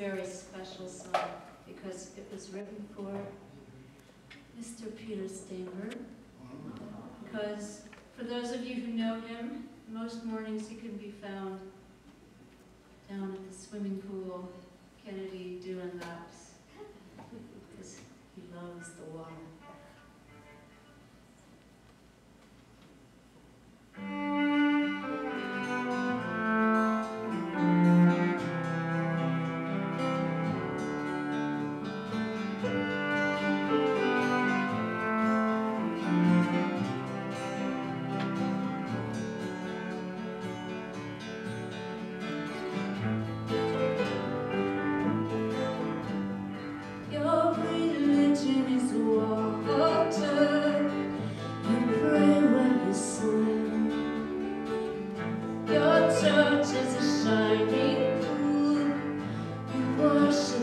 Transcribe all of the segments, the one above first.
very special song because it was written for Mr. Peter Staver. Because for those of you who know him, most mornings he can be found down at the swimming pool, Kennedy doing laps. worship.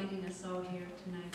inviting us all here tonight.